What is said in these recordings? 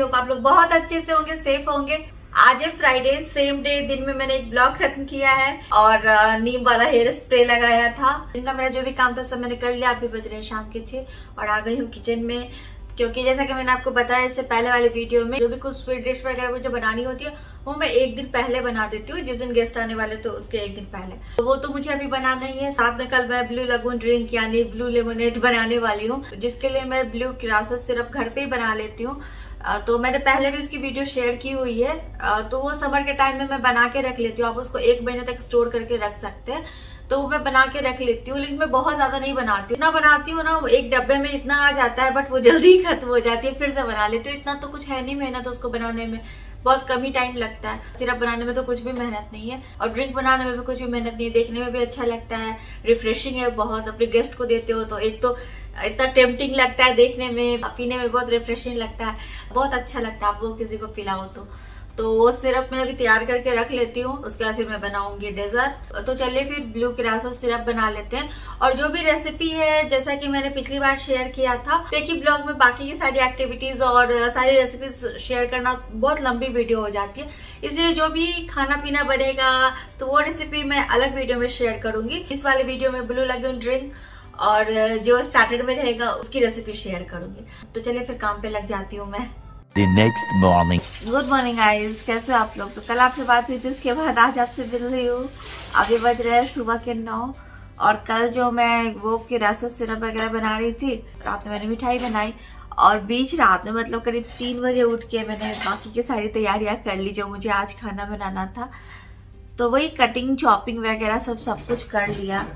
Hope आप लोग बहुत अच्छे से होंगे सेफ़ होंगे। आज है फ्राइडे सेम डे दिन में मैंने एक ब्लॉग खत्म किया है और नीम वाला हेयर स्प्रे लगाया था। इनका मेरा जो भी काम था, सब मैंने कर लिया। अभी बज रहे हैं शाम के छह और आ गई हूँ किचन में। क्योंकि जैसा कि मैंने आपको बताया, इससे पहले वाले वीडियो में जो भी कुछ स्वीट डिश वगैरह मुझे बनानी होती है, वो मैं एक दिन पहले बना देती हूँ। जिस दिन गेस्ट आने वाले तो उसके एक दिन पहले। तो वो तो मुझे अभी बनाना ही है। साथ में कल मैं ब्लू लगून ड्रिंक यानी ब्लू लेमोनेट बनाने वाली हूँ, जिसके लिए मैं ब्लू क्रासस सिर्फ़ घर पे ही बना लेती हूँ। तो मैंने पहले भी उसकी वीडियो शेयर की हुई है। तो वो समर के टाइम में मैं बना के रख लेती हूँ। आप उसको एक महीने तक स्टोर करके रख सकते हैं। तो वो मैं बना के रख लेती हूँ, लेकिन मैं बहुत ज़्यादा नहीं बनाती हूँ। इतना बनाती हूँ, ना एक डब्बे में इतना आ जाता है बट वो जल्दी खत्म हो जाती है, फिर से बना लेती हूँ। इतना तो कुछ है नहीं मेहनत तो उसको बनाने में। बहुत कम ही टाइम लगता है। सिरप बनाने में तो कुछ भी मेहनत नहीं है और ड्रिंक बनाने में भी कुछ भी मेहनत नहीं है। देखने में भी अच्छा लगता है रिफ्रेशिंग है बहुत। अपने गेस्ट को देते हो तो एक तो इतना टेम्पटिंग लगता है देखने में, पीने में बहुत रिफ्रेशिंग लगता है। बहुत अच्छा लगता है। आप आपको किसी को पिलाओ तो। तो वो सिरप मैं अभी तैयार करके रख लेती हूँ, उसके बाद फिर मैं बनाऊँगी डेजर्ट तो चलिए फिर ब्लू क्रासो सिरप बना लेते हैं। और जो भी रेसिपी है, जैसा कि मैंने पिछली बार शेयर किया था, देखिए ब्लॉग में बाकी की सारी एक्टिविटीज़ और सारी रेसिपीज़ शेयर करना बहुत लंबी वीडियो हो जाती है। इसलिए जो भी खाना पीना बनेगा तो वो रेसिपी मैं अलग वीडियो में शेयर करूँगी। इस वाले वीडियो में ब्लू लगन ड्रिंक और जो स्टार्टर में रहेगा, उसकी रेसिपी शेयर करूँगी। तो चलिए फिर काम पे लग जाती हूँ मैं। The next morning. Good morning guys कैसे आप लोग? तो कल आपसे बात हुई थी, उसके बाद आज आपसे मिल रही हूँ। अभी बज रहे सुबह के नौ। और कल जो मैं वो की सिरप वगैरह बना रही थी, रात में मैंने मिठाई बनाई। और बीच रात में मतलब करीब तीन बजे उठ के मैंने बाकी की सारी तैयारियाँ कर ली, जो मुझे आज खाना बनाना था। तो वही कटिंग चॉपिंग वगैरह सब सब कुछ कर लिया।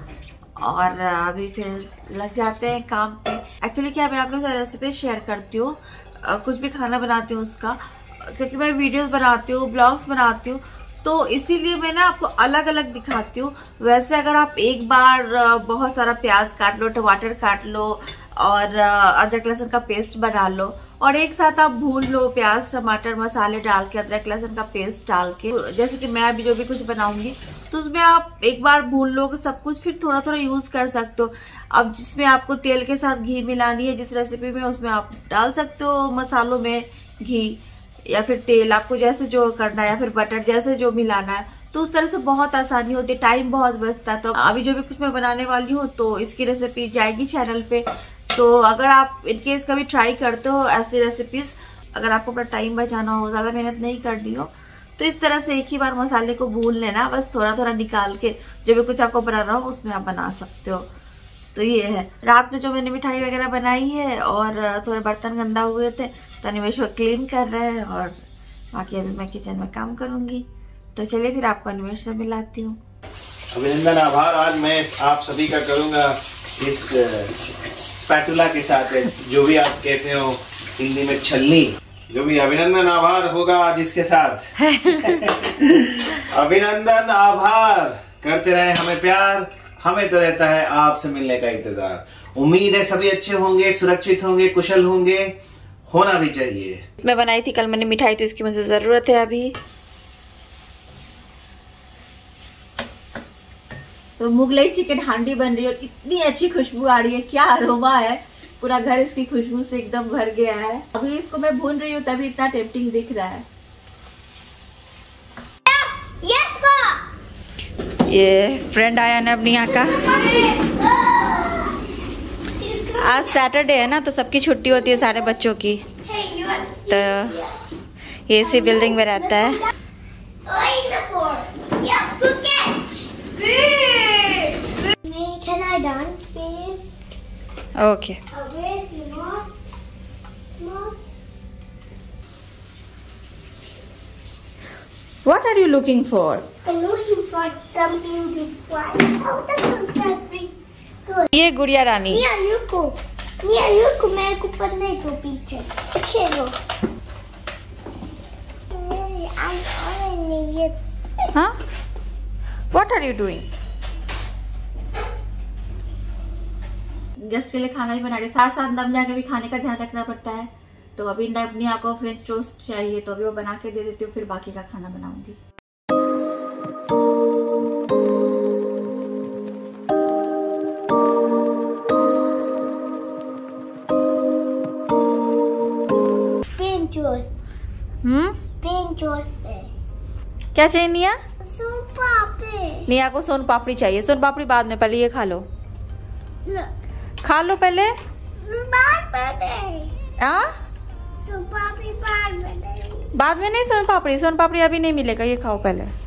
और, अभी फिर लग जाते हैं काम पे। एक्चुअली क्या मैं आप लोग रेसिपी शेयर करती हूँ? कुछ भी खाना बनाती हूँ उसका। क्योंकि मैं वीडियोस बनाती हूँ ब्लॉग्स बनाती हूँ तो इसीलिए मैं ना आपको अलग अलग दिखाती हूँ। वैसे अगर आप एक बार बहुत सारा प्याज काट लो, टमाटर काट लो, और अदरक लहसुन का पेस्ट बना लो, और एक साथ आप भून लो प्याज, टमाटर, मसाले डाल के, अदरक लहसुन का पेस्ट डाल के। जैसे कि मैं अभी जो भी कुछ बनाऊँगी तो उसमें आप एक बार भून लो सब कुछ, फिर थोड़ा थोड़ा यूज़ कर सकते हो। अब जिसमें आपको तेल के साथ घी मिलानी है, जिस रेसिपी में, उसमें आप डाल सकते हो मसालों में घी, या फिर तेल, आपको जैसे जो करना है, या फिर बटर जैसे जो मिलाना है। तो उस तरह से बहुत आसानी होती है टाइम बहुत बचता है। तो अभी जो भी कुछ मैं बनाने वाली हूँ तो इसकी रेसिपी जाएगी चैनल पे। तो अगर आप इनकेस कभी ट्राई करते हो ऐसी रेसिपीज़ अगर आपको अपना टाइम बचाना हो, ज़्यादा मेहनत नहीं करनी हो तो इस तरह से एक ही बार मसाले को भून लेना, बस थोड़ा थोड़ा निकाल के जो भी कुछ आपको बनाना हो, उसमें आप बना सकते हो। तो ये है। रात में जो मैंने मिठाई वगैरह बनाई है और थोड़े बर्तन गंदा हुए थे तो अनिमेश को क्लीन कर रहे हैं और बाकी अभी मैं किचन में काम करूँगी। तो चलिए फिर आपको अनिमेश से मिलाती हूँ। अभिनंदन, आभार। आज मैं आप सभी का करूँगा इस स्पैटुला के साथ जो भी आप कहते हो, हिंदी में छलनी। जो भी अभिनंदन आभार होगा आज इसके साथ। अभिनंदन आभार। करते रहे हमें प्यार हमें तो रहता है आपसे मिलने का इंतज़ार। उम्मीद है सभी अच्छे होंगे सुरक्षित होंगे कुशल होंगे होना भी चाहिए। मैं बनाई थी कल मैंने मिठाई तो इसकी मुझे ज़रूरत है अभी। तो मुगलई चिकन हांडी बन रही है और इतनी अच्छी खुशबू आ रही है क्या अरोमा है। पूरा घर इसकी खुशबू से एकदम भर गया है। अभी इसको मैं भून रही हूँ तभी इतना टेम्पटिंग दिख रहा है। ये फ्रेंड आया ना अपनी यहाँ का। आज सैटरडे है ना तो सबकी छुट्टी होती है सारे बच्चों की। तो ये इसी बिल्डिंग में रहता है। Okay. What are you looking for? I'm looking for something to fly. Oh, this is just big. Good. ये गुड़िया रानी Nia, Yuko. Nia, Yuko, मेरे को पढ़ने को पीछे. पीछे लो. I'm already yips. Huh? What are you doing? Guest के लिए खाना भी बना रही साथ साथ नमनिया के भी खाने का ध्यान रखना पड़ता है तो अभी नमनिया को फ्रेंच टोस्ट चाहिए तो अभी वो बना के दे देती हूँ फिर बाकी का खाना बनाऊँगी. हम्म. क्या चाहिए निया Super pink. निया को सोन पापड़ी चाहिए सोन पापड़ी बाद में पहले ये खा लो. खा लो पहले। आ. बाद में नहीं? सोन पापड़ी। सोन पापड़ी अभी नहीं मिलेगा ये खाओ पहले।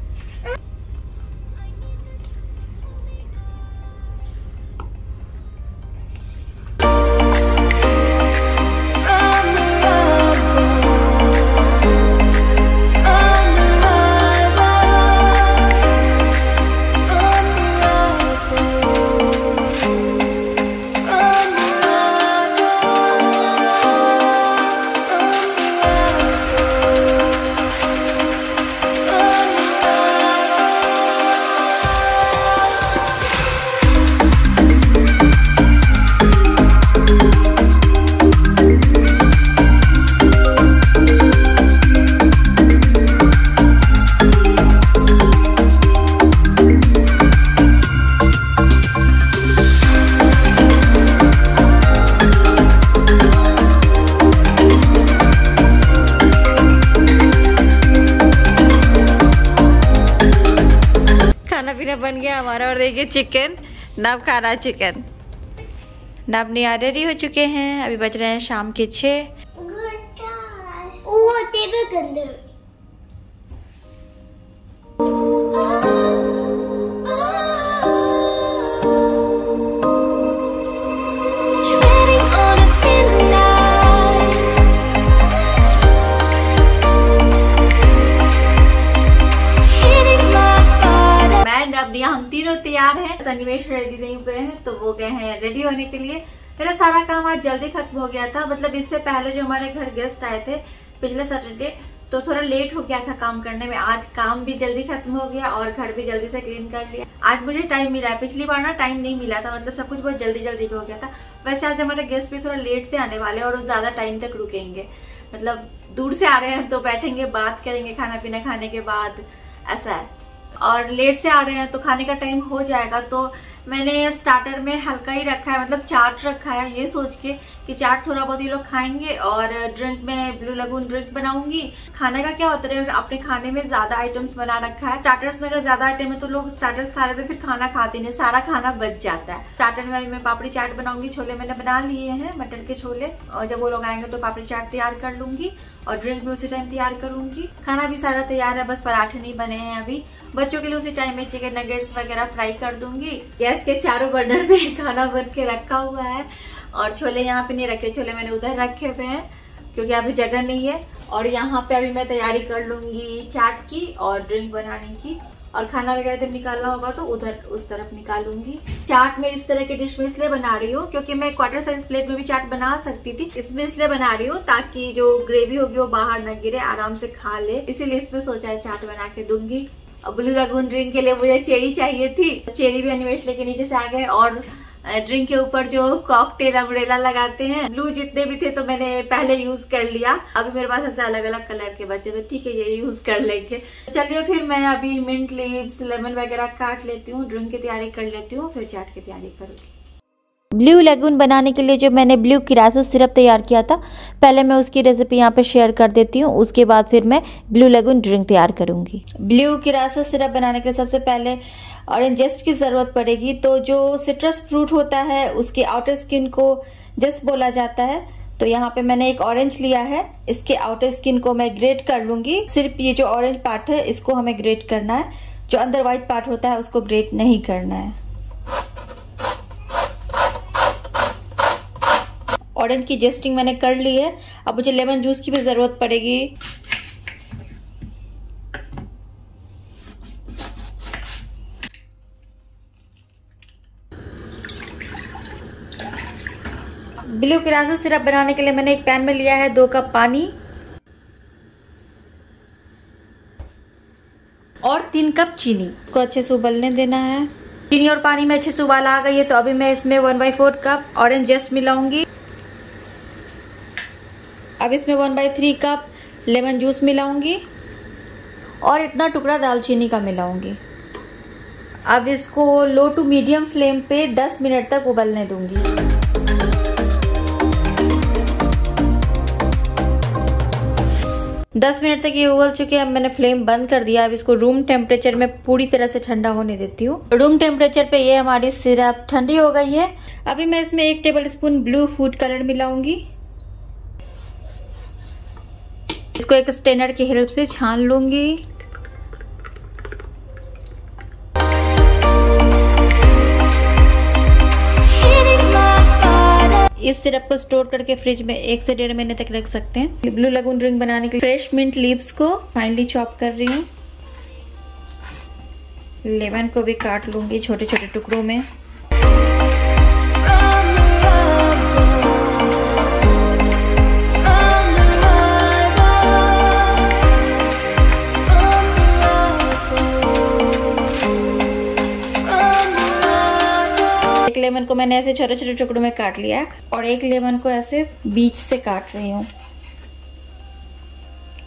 पीना बन गया हमारा। और देखिए चिकन नब खा रहा चिकन नब निया रेडी हो चुके हैं। अभी बच रहे हैं शाम के छे टेबल निया हम तीनों तैयार हैं। सन्निवेश रेडी नहीं हुए हैं तो वो गए हैं रेडी होने के लिए। मेरा सारा काम आज जल्दी खत्म हो गया था। मतलब इससे पहले जो हमारे घर गेस्ट आए थे पिछले सैटरडे तो थोड़ा लेट हो गया था काम करने में। आज काम भी जल्दी खत्म हो गया और घर भी जल्दी से क्लीन कर लिया। आज मुझे टाइम मिला है। पिछली बार ना टाइम नहीं मिला था। मतलब सब कुछ बहुत जल्दी जल्दी भी हो गया था। वैसे आज हमारे गेस्ट भी थोड़ा लेट से आने वाले और ज़्यादा टाइम तक रुकेंगे। मतलब दूर से आ रहे हैं तो बैठेंगे, बात करेंगे खाना पीना खाने के बाद। ऐसा है। और लेट से आ रहे हैं तो खाने का टाइम हो जाएगा। तो मैंने स्टार्टर में हल्का ही रखा है मतलब चाट रखा है, ये सोच के कि चाट थोड़ा बहुत ये लोग खाएँगे और ड्रिंक में ब्लू लगून ड्रिंक बनाऊँगी। खाने का क्या होता है अपने खाने में ज़्यादा आइटम्स बना रखा है स्टार्टर्स में अगर ज़्यादा आइटम है तो लोग स्टार्टर्स खा लेते हैं, फिर खाना खाते नहीं सारा खाना बच जाता है। स्टार्टर में मैं पापड़ी चाट बनाऊँगी छोले मैंने बना लिए हैं मटर के छोले और जब वो लोग आएँगे तो पापड़ी चाट तैयार कर लूँगी और ड्रिंक भी उसी टाइम तैयार करूँगी। खाना भी सारा तैयार है बस पराठे नहीं बने हैं अभी। बच्चों के लिए उसी टाइम में चिकन नगेट्स वगैरह फ्राई कर दूँगी। गैस के चारों बर्नर में खाना बन के रखा हुआ है। और छोले यहाँ पे नहीं रखे, छोले मैंने उधर रखे हुए हैं, क्योंकि अभी जगह नहीं है। और यहाँ पे अभी मैं तैयारी कर लूँगी चाट की और ड्रिंक बनाने की। और खाना वगैरह जब निकालना होगा तो उधर, उस तरफ़ निकालूँगी। चाट में इस तरह की डिश में इसलिए बना रही हूँ, क्योंकि मैं क्वार्टर साइज़ प्लेट में भी चाट बना सकती थी। इसमें इसलिए बना रही हूँ ताकि जो ग्रेवी होगी वो बाहर न गिरे, आराम से खा ले। इसीलिए इसमें सोचा है चाट बना के दूँगी। और ब्लू लगून ड्रिंक के लिए मुझे चेरी चाहिए थी। चेरी भी अनिवेश लेके नीचे से आ गए और ड्रिंक के ऊपर जो कॉकटेल अम्ब्रेला लगाते हैं। ब्लू जितने भी थे तो मैंने पहले यूज़ कर लिया। अभी मेरे पास ऐसे अलग अलग कलर के बच्चे तो ठीक है, ये यूज़ कर लेंगे। चलिए फिर मैं अभी मिंट लीव्स लेमन वगैरह काट लेती हूँ ड्रिंक की तैयारी कर लेती हूँ, फिर चाट की तैयारी करूँगी। ब्लू लेगून बनाने के लिए जो मैंने ब्लू किरासो सिरप तैयार किया था, पहले मैं उसकी रेसिपी यहाँ पे शेयर कर देती हूँ, उसके बाद फिर मैं ब्लू लेगून ड्रिंक तैयार करूँगी। ब्लू किरासो सिरप बनाने के लिए सबसे पहले ऑरेंज जस्ट की ज़रूरत पड़ेगी तो जो सिट्रस फ्रूट होता है, उसके आउटर स्किन को जस्ट बोला जाता है। तो यहाँ पे मैंने एक ऑरेंज लिया है, इसके आउटर स्किन को मैं ग्रेट कर लूँगी। सिर्फ़ ये जो ऑरेंज पार्ट है, इसको हमें ग्रेट करना है, जो अंदर व्हाइट पार्ट होता है, उसको ग्रेट नहीं करना है। ऑरेंज की जेस्टिंग मैंने कर ली है। अब मुझे लेमन जूस की भी ज़रूरत पड़ेगी। ब्लू किरासा सिरप बनाने के लिए मैंने एक पैन में लिया है दो कप पानी और तीन कप चीनी। को अच्छे से उबलने देना है। चीनी और पानी में अच्छे से उबाल आ गई है तो अभी मैं इसमें one by four cup orange juice मिलाऊँगी। अब इसमें one by three cup lemon juice मिलाऊँगी और इतना टुकड़ा दालचीनी का मिलाऊँगी। अब इसको लो टू मीडियम फ्लेम पे 10 मिनट तक उबलने दूँगी। 10 मिनट तक ये उबल चुके हैं, अब मैंने फ्लेम बंद कर दिया। अब इसको रूम टेम्परेचर में पूरी तरह से ठंडा होने देती हूँ। रूम टेम्परेचर पे ये हमारी सिरप ठंडी हो गई है। अभी मैं इसमें एक tablespoon blue food colour मिलाऊँगी। इसको एक स्टेनर की हेल्प से छान लूँगी। इस सिरप को स्टोर करके फ्रिज में एक से डेढ़ महीने तक रख सकते हैं। ब्लू लगून ड्रिंक बनाने के लिए फ्रेश मिंट लीव्स को फाइनली चॉप कर रही हूँ। लेमन को भी काट लूँगी छोटे छोटे टुकड़ों में। लेमन को मैंने ऐसे छोटे छोटे टुकड़ों में काट लिया है और एक लेमन को ऐसे बीच से काट रही हूँ।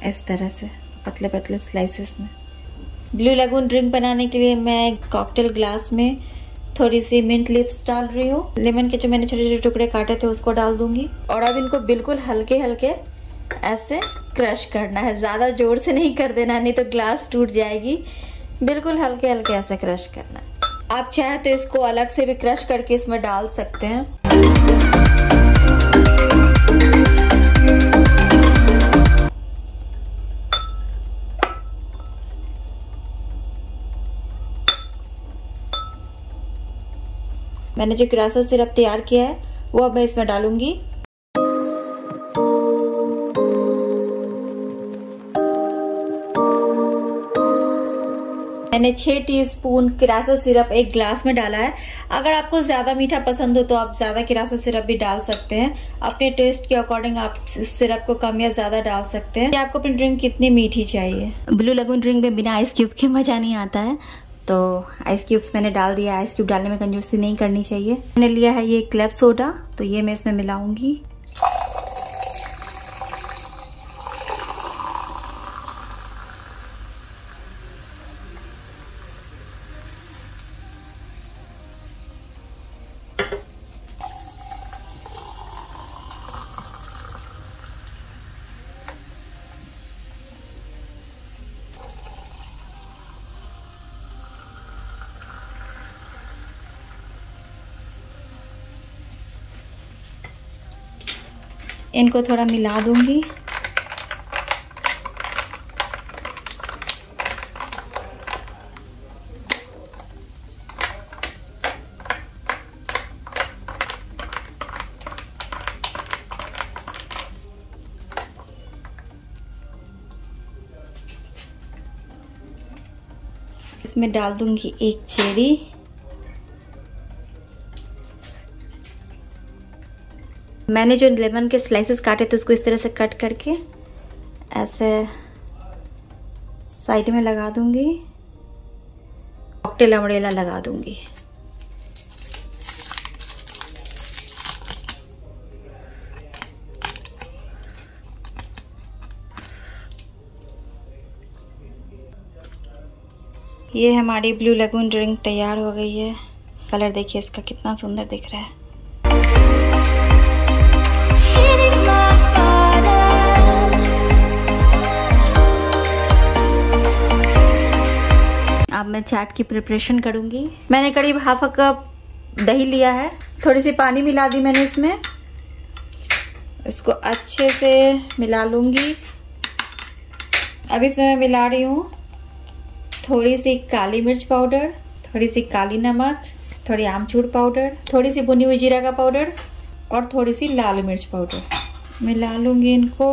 इस तरह से, पतले पतले स्लाइसेस में। ब्लू लगून ड्रिंक बनाने के लिए मैं कॉकटेल ग्लास में थोड़ी सी मिंट लिप्स डाल रही हूँ। लेमन के जो मैंने छोटे छोटे टुकड़े काटे थे, उसको डाल दूँगी। और अब इनको बिल्कुल हल्के हल्के ऐसे क्रश करना है। ज़्यादा ज़ोर से नहीं कर देना, नहीं तो ग्लास टूट जाएगी। बिल्कुल हल्के हल्के ऐसे क्रश करना आप चाहे तो इसको अलग से भी क्रश करके इसमें डाल सकते हैं। मैंने जो क्रासो सिरप तैयार किया है, वो अब मैं इसमें डालूँगी। मैंने छह टीस्पून किरासो सिरप एक ग्लास में डाला है। अगर आपको ज़्यादा मीठा पसंद हो तो आप ज़्यादा किरासो सिरप भी डाल सकते हैं। अपने टेस्ट के अकॉर्डिंग आप सिरप को कम या ज़्यादा डाल सकते हैं। आपको अपनी ड्रिंक कितनी मीठी चाहिए? ब्लू लगून ड्रिंक में बिना आइस क्यूब के मज़ा नहीं आता है। तो आइस क्यूब्स मैंने डाल दिया। आइस क्यूब डालने में कंजूसी नहीं करनी चाहिए। मैंने लिया है ये क्लेप सोडा तो ये मैं इसमें मिलाऊँगी। इनको थोड़ा मिला दूँगी। इसमें डाल दूँगी एक चेरी। मैंने जो लेमन के स्लाइसेस काटे थे, उसको इस तरह से कट करके ऐसे साइड में लगा दूँगी। कॉकटेल अमरेला लगा दूँगी। ये हमारी ब्लू लगून ड्रिंक तैयार हो गई है। कलर देखिए, इसका कितना सुंदर दिख रहा है। अब मैं चाट की प्रिपरेशन करूँगी। मैंने करीब हाफ़ अ कप दही लिया है। थोड़ी सी पानी मिला दी मैंने इसमें। इसको अच्छे से मिला लूँगी। अब इसमें मैं मिला रही हूँ थोड़ी सी काली मिर्च पाउडर थोड़ी सी काली नमक थोड़ी आमचूर पाउडर थोड़ी सी भुनी हुई जीरा का पाउडर। और थोड़ी सी लाल मिर्च पाउडर। मिला लूँगी इनको।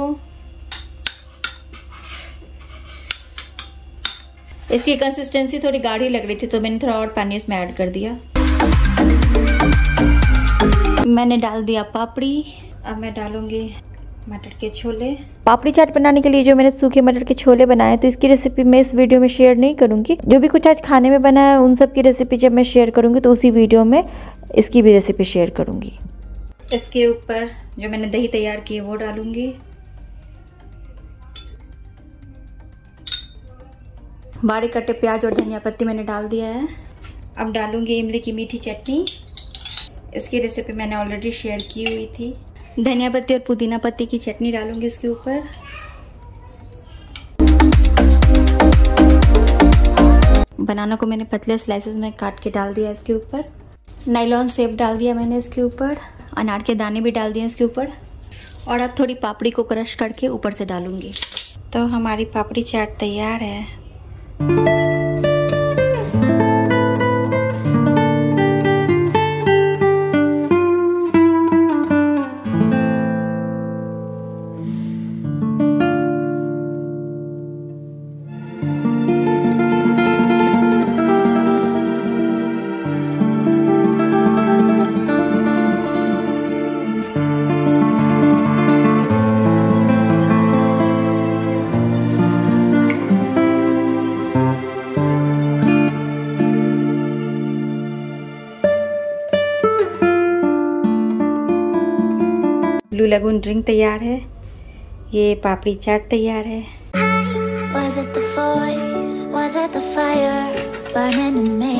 इसकी कंसिस्टेंसी थोड़ी गाढ़ी लग रही थी तो मैंने थोड़ा और पानी इसमें ऐड कर दिया। मैंने डाल दिया पापड़ी। अब मैं डालूँगी मटर के छोले। पापड़ी चाट बनाने के लिए जो मैंने सूखे मटर के छोले बनाए तो इसकी रेसिपी मैं इस वीडियो में शेयर नहीं करूँगी। जो भी कुछ आज खाने में बना है उन सब की रेसिपी जब मैं शेयर करूँगी तो उसी वीडियो में इसकी भी रेसिपी शेयर करूँगी। इसके ऊपर जो मैंने दही तैयार की है, वो डालूँगी। बारीक कटे प्याज और धनिया पत्ती मैंने डाल दिया है। अब डालूँगी इमली की मीठी चटनी। इसकी रेसिपी मैंने ऑलरेडी शेयर की हुई थी। धनिया पत्ती और पुदीना पत्ती की चटनी डालूँगी इसके ऊपर। बनाना को मैंने पतले स्लाइसेस में काट के डाल दिया इसके ऊपर। नाइलॉन सेब डाल दिया मैंने इसके ऊपर। अनार के दाने भी डाल दिए इसके ऊपर। और अब थोड़ी पापड़ी को क्रश करके ऊपर से डालूँगी। तो हमारी पापड़ी चाट तैयार है। ब्लू लगून ड्रिंक तैयार है ये पापड़ी चाट तैयार है Was it the voice? Was it the fire burning in me?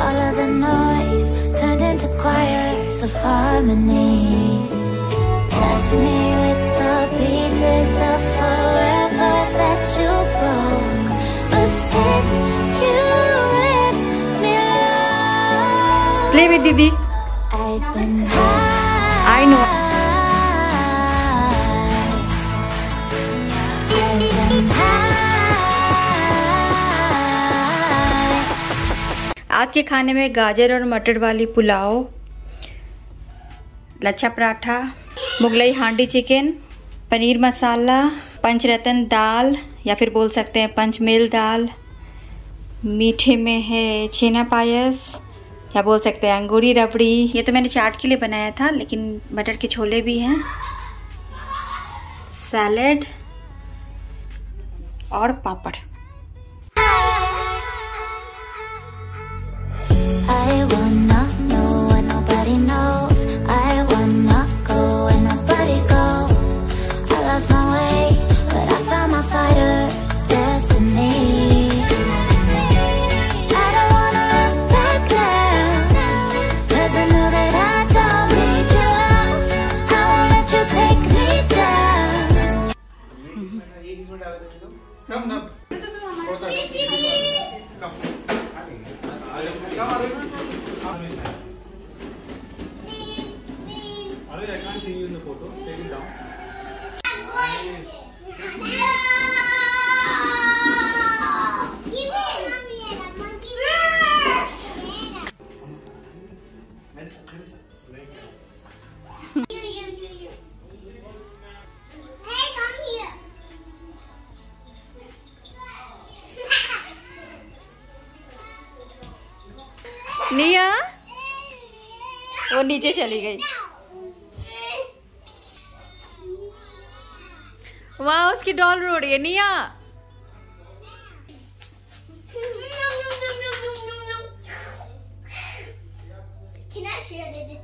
All of the noise turned into choirs of harmony. Left me with the pieces of forever that you broke. But since you left me alone, play with दीदी I've been high. I know. आज के खाने में गाजर और मटर वाली पुलाव, लच्छा पराठा, मुगलई हांडी चिकन, पनीर मसाला, पंचरत्न दाल, या फिर बोल सकते हैं पंचमेल दाल मीठे में है छेना पायस या बोल सकते हैं? अंगूरी, रबड़ी। ये तो मैंने चाट के लिए बनाया था, लेकिन मटर के छोले भी हैं। सैलेड और पापड़। I wanna know when निया? वो नीचे चली गई। वहाँ उसकी डॉल रो रही है। निया? Can I share this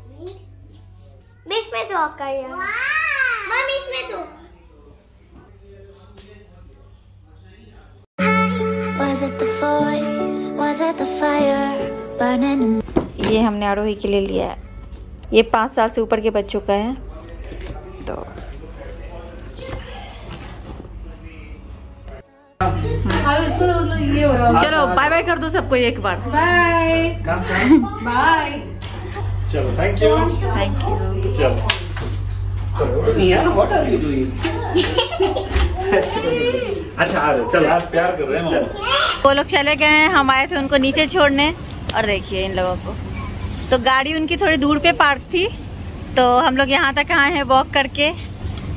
ये हमने आरोही के लिए लिया है। ये पाँच साल से ऊपर के बच्चों का है। तो। चलो बाय बाय कर दो सबको एक बार। बाय बाय चलो थैंक यू थैंक यू चलो। निया व्हाट आर यू डूइंग अच्छा चलो प्यार कर रहे हैं वो लोग चले गए हैं हम आए थे उनको नीचे छोड़ने। और देखिए इन लोगों को। तो गाड़ी उनकी थोड़ी दूर पे पार्क थी तो हम लोग यहाँ तक आए हैं वॉक करके।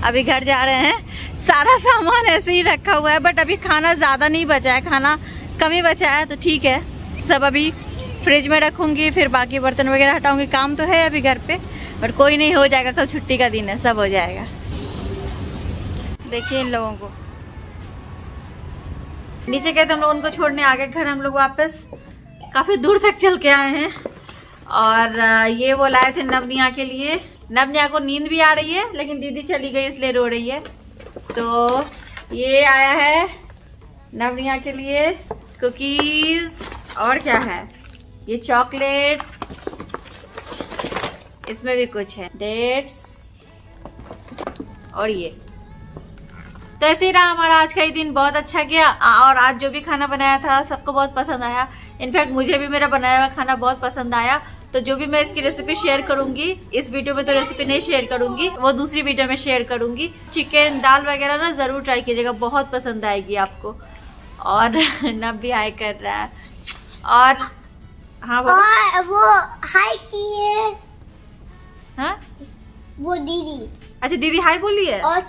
अभी घर जा रहे हैं। सारा सामान ऐसे ही रखा हुआ है बट अभी खाना ज़्यादा नहीं बचा है। खाना कम ही बचा है तो ठीक है। सब अभी फ्रिज में रखूँगी, फिर बाकी बर्तन वगैरह हटाऊँगी। काम तो है अभी घर पे बट कोई नहीं, हो जाएगा। कल छुट्टी का दिन है, सब हो जाएगा। देखिए इन लोगों को। नीचे गए तो हम लोग, उनको छोड़ने आ गए घर, हम लोग वापस। काफ़ी दूर तक चल के आए हैं। और ये वो लाए थे नवनिया के लिए। नवनिया को नींद भी आ रही है, लेकिन दीदी चली गई, इसलिए रो रही है। तो ये आया है नवनिया के लिए कुकीज। और क्या है? ये चॉकलेट। इसमें भी कुछ है। डेट्स। और ये। तो ऐसे ही रहा हमारा आज का ही दिन बहुत अच्छा गया। और आज जो भी खाना बनाया था सबको बहुत पसंद आया। इनफैक्ट मुझे भी मेरा बनाया हुआ खाना बहुत पसंद आया। तो जो भी मैं इसकी रेसिपी शेयर करूँगी इस वीडियो में तो रेसिपी नहीं शेयर करूँगी वो दूसरी वीडियो में शेयर करूँगी। चिकन दाल वगैरह ना ज़रूर ट्राई कीजिएगा बहुत पसंद आएगी आपको। और नब भी हाई कर रहा है। और हाँ और वो हाय की है। हाँ? वो दीदी। अच्छा दीदी हाई बोली है और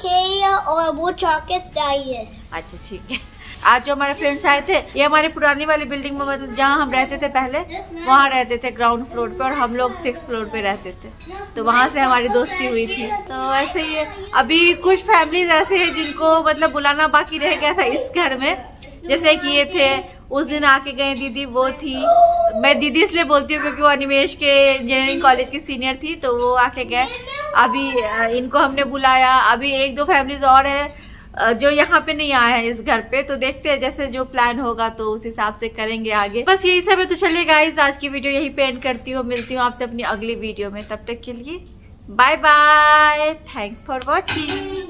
और वो चॉकलेट आई है। अच्छा ठीक है। आज जो हमारे फ्रेंड्स आए थे ये हमारे पुरानी वाली बिल्डिंग में मतलब जहाँ हम रहते थे पहले वहाँ रहते थे ग्राउंड फ्लोर पे और हम लोग सिक्स फ्लोर पे रहते थे। तो वहाँ से हमारी दोस्ती हुई थी। तो ऐसे ही है। अभी कुछ फैमिलीज़ ऐसे हैं जिनको मतलब बुलाना बाकी रह गया था इस घर में। जैसे कि ये थे उस दिन आके गए दीदी वो थी। मैं दीदी इसलिए बोलती हूँ क्योंकि वो अनिमेश के इंजीनियरिंग कॉलेज की सीनियर थी तो वो आके गए। अभी इनको हमने बुलाया। अभी एक दो फैमिलीज़ और है जो यहाँ पे नहीं आया है इस घर पे तो देखते हैं जैसे जो प्लान होगा तो उस हिसाब से करेंगे आगे। बस यही सब है तो चलिए गाइज़ आज की वीडियो यही पे एंड करती हूँ। मिलती हूँ आपसे अपनी अगली वीडियो में। तब तक के लिए bye bye thanks for watching.